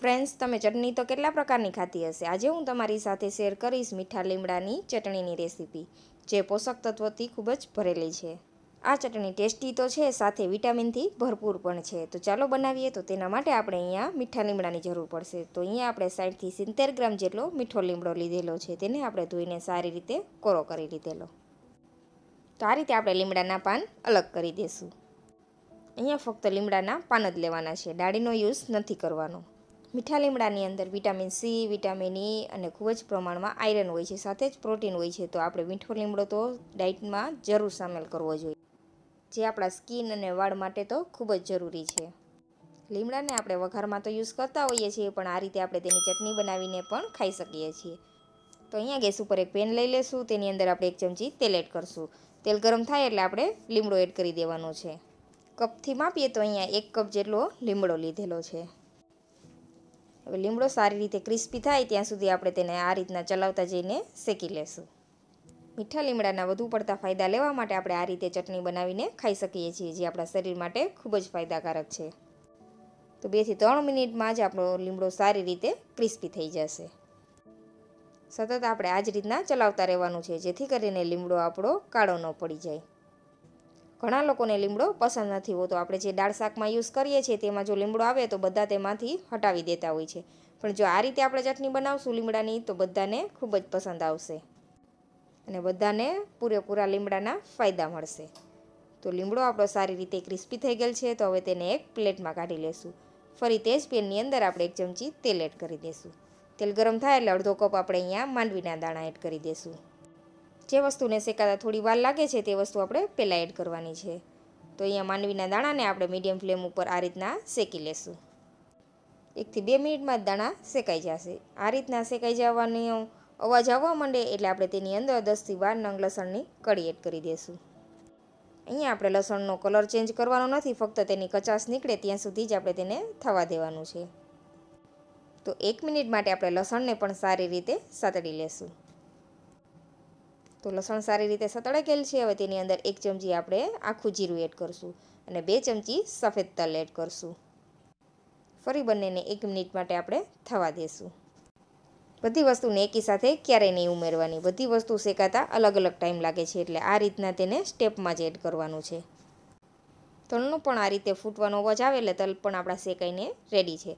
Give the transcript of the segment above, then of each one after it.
Friends, તમે ચટણી તો કેટલા પ્રકારની ખાતી હશે? આજે હું તમારી સાથે શેર કરીશ મીઠા લીમડાની ચટણીની રેસીપી, જે પોષક તત્વોથી ખૂબ જ ભરેલી છે. આ ચટણી ટેસ્ટી તો છે, સાથે વિટામિનથી ભરપૂર પણ છે. તો ચાલો બનાવીએ, તો તેના માટે આપણે અહીંયા મીઠા લીમડાની જરૂર પડશે. તો અહીંયા આપણે સાઠથી સિત્તેર ગ્રામ જેટલો મીઠો લીમડો લીધેલો છે. તેને આપણે ધોઈને સારી રીતે કોરો કરી લીધેલો. તો આ રીતે આપણે લીમડાના પાન અલગ કરી દઈશું અહીંયા ફક્ત લીમડાના પાન જ લેવાના છે. ડાળીનો યુઝ નથી કરવાનો. મીઠા લીમડાની અંદર વિટામિન સી, વિટામિન ઈ અને ખૂબ જ પ્રમાણમાં આયરન હોય છે, સાથે જ પ્રોટીન હોય છે. તો આપણે મીઠો લીમડો તો ડાયટમાં જરૂર સામેલ કરવો જોઈએ. જે આપણા સ્કિન અને વાળ માટે તો ખૂબ જ જરૂરી છે. લીમડાને આપણે વઘારમાં તો યુઝ કરતા હોઈએ છીએ, પણ આ રીતે આપણે તેની ચટણી બનાવીને પણ ખાઈ શકીએ છીએ. તો અહીંયા ગેસ ઉપર એક પેન લઈ લેશું, તેની અંદર આપણે એક ચમચી તેલ એડ કરશું. તેલ ગરમ થાય એટલે આપણે લીમડો એડ કરી દેવાનો છે. કપથી માપીએ તો અહીંયા એક કપ જેટલો લીમડો લીધેલો છે. હવે લીમડો સારી રીતે ક્રિસ્પી થાય ત્યાં સુધી આપણે તેને આ રીતના ચલાવતા જઈને શેકી લેશું. મીઠા લીમડાના વધુ પડતા ફાયદા લેવા માટે આપણે આ રીતે ચટણી બનાવીને ખાઈ શકીએ છીએ, જે આપણા શરીર માટે ખૂબ જ ફાયદાકારક છે. તો બેથી ત્રણ મિનિટમાં જ આપણો લીમડો સારી રીતે ક્રિસ્પી થઈ જશે. સતત આપણે આ જ રીતના ચલાવતા રહેવાનું છે, જેથી કરીને લીમડો આપણો કાળો ન પડી જાય. ઘણા લોકોને લીમડો પસંદ નથી હોતો. આપણે જે દાળ શાકમાં યુઝ કરીએ છીએ તેમાં જો લીમડો આવે તો બધા તેમાંથી હટાવી દેતા હોય છે. પણ જો આ રીતે આપણે ચટણી બનાવશું લીમડાની તો બધાને ખૂબ જ પસંદ આવશે. અને બધાને પૂરેપૂરા લીમડાના ફાયદા મળશે. તો લીમડો આપણો સારી રીતે ક્રિસ્પી થઈ ગયેલ છે તો હવે તેને એક પ્લેટમાં કાઢી લેશું. ફરી તે જ પેનની અંદર આપણે એક ચમચી તેલ એડ કરી દઈશું તેલ ગરમ થાય એટલે અડધો કપ આપણે અહીંયા માંડવીના દાણા એડ કરી દઈશું જે વસ્તુને શેકાતા થોડી વાર લાગે છે તે વસ્તુ આપણે પહેલાં એડ કરવાની છે. તો અહીંયા માંડવીના દાણાને આપણે મીડિયમ ફ્લેમ ઉપર આ રીતના શેકી લેશું. એકથી બે મિનિટમાં જ દાણા શેકાઈ જશે. આ રીતના શેકાઈ જવાની અવાજ આવવા માંડે એટલે આપણે તેની અંદર દસથી બાર નંગ લસણની કળી એડ કરી દઈશું અહીંયા આપણે લસણનો કલર ચેન્જ કરવાનો નથી, ફક્ત તેની કચાશ નીકળે ત્યાં સુધી જ આપણે તેને થવા દેવાનું છે. તો એક મિનિટ માટે આપણે લસણને પણ સારી રીતે સાતડી લેશું. તો લસણ સારી રીતે સતળાઈ છે. હવે તેની અંદર એક ચમચી આપણે આખું જીરું એડ કરશું અને બે ચમચી સફેદ તલ એડ કરશું. ફરી બંનેને એક મિનિટ માટે આપણે થવા દેશું. બધી વસ્તુને એકી સાથે ક્યારેય નહીં ઉમેરવાની. બધી વસ્તુ શેકાતા અલગ અલગ ટાઈમ લાગે છે એટલે આ રીતના તેને સ્ટેપમાં જ એડ કરવાનું છે. તલનું પણ આ રીતે ફૂટવાનો અવાજ આવે એટલે તલ પણ આપણા શેકાઈને રેડી છે.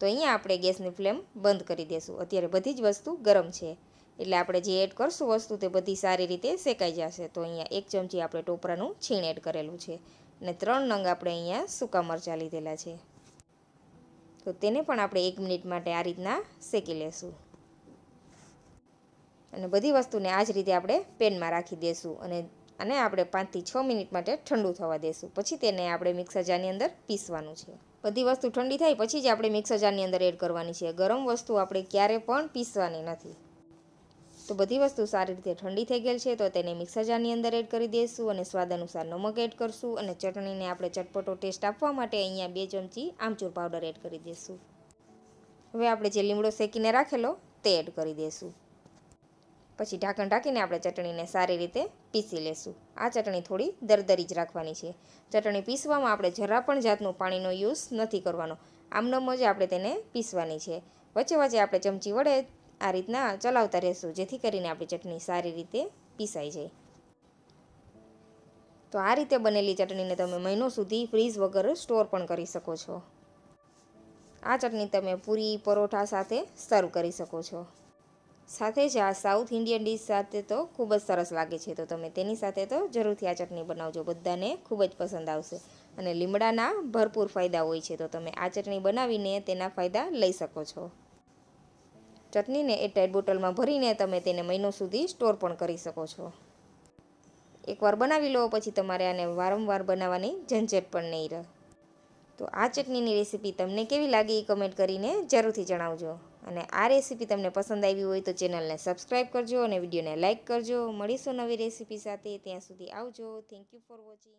તો અહીંયા આપણે ગેસની ફ્લેમ બંધ કરી દઈશું અત્યારે બધી જ વસ્તુ ગરમ છે. એટલે આપણે જે એડ કરશું વસ્તુ તે બધી સારી રીતે શેકાઈ જશે. તો અહીંયા એક ચમચી આપણે ટોપરાનું છીણ એડ કરેલું છે. અને ત્રણ નંગ આપણે અહીંયા સૂકા મરચાં લીધેલા છે. તો તેને પણ આપણે એક મિનિટ માટે આ રીતના શેકી લેશું. અને બધી વસ્તુને આ જ રીતે આપણે પેનમાં રાખી દઈશું અને અને આપણે પાંચથી છ મિનિટ માટે ઠંડુ થવા દઈશું પછી તેને આપણે મિક્સર જારની અંદર પીસવાનું છે. બધી વસ્તુ ઠંડી થાય પછી જ આપણે મિક્સર જારની અંદર એડ કરવાની છે. ગરમ વસ્તુ આપણે ક્યારે પણ પીસવાની નથી. તો બધી વસ્તુ સારી રીતે ઠંડી થઈ ગયેલ છે, તો તેને મિક્સર જારની અંદર એડ કરી દઈશું અને સ્વાદ અનુસાર નમક એડ કરશું અને ચટણીને આપણે ચટપટો ટેસ્ટ આપવા માટે અહીંયા બે ચમચી આમચૂર પાવડર એડ કરી દઈશું હવે આપણે જે લીમડો શેકીને રાખેલો તે એડ કરી દઈશું પછી ઢાંકણ ઢાંકીને આપણે ચટણીને સારી રીતે પીસી લેશું. આ ચટણી થોડી દરદરી જ રાખવાની છે. ચટણી પીસવામાં આપણે જરા પણ જાતનું પાણીનો યુઝ નથી કરવાનો. આમનો જ આપણે તેને પીસવાની છે. વચ્ચે વચ્ચે આપણે ચમચી વડે આ રીતના ચલાવતા રહેશું, જેથી કરીને આપણી ચટણી સારી રીતે પીસાઈ જાય. તો આ રીતે બનેલી ચટણીને તમે મહિનો સુધી ફ્રીઝ વગર સ્ટોર પણ કરી શકો છો. આ ચટણી તમે પૂરી પરોઠા સાથે સર્વ કરી શકો છો. સાથે જ આ સાઉથ ઇન્ડિયન ડીશ સાથે તો ખૂબ જ સરસ લાગે છે, તો તમે તેની સાથે તો જરૂરથી આ ચટણી બનાવજો, બધાને ખૂબ જ પસંદ આવશે. અને લીમડાના ભરપૂર ફાયદા હોય છે, તો તમે આ ચટણી બનાવીને તેના ફાયદા લઈ શકો છો. ચટણીને એ ટાઈટ બોટલમાં ભરીને તમે તેને મહિનો સુધી સ્ટોર પણ કરી શકો છો. એકવાર બનાવી લો, પછી તમારે આને વારંવાર બનાવવાની ઝંઝટ પણ નહીં રહે. તો આ ચટણીની રેસીપી તમને કેવી લાગી એ કમેન્ટ કરીને જરૂરથી જણાવજો. અને આ રેસીપી તમને પસંદ આવી હોય તો ચેનલને સબસ્ક્રાઈબ કરજો અને વિડીયોને લાઇક કરજો. મળીશું નવી રેસીપી સાથે. ત્યાં સુધી આવજો. Thank you for watching